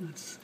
That's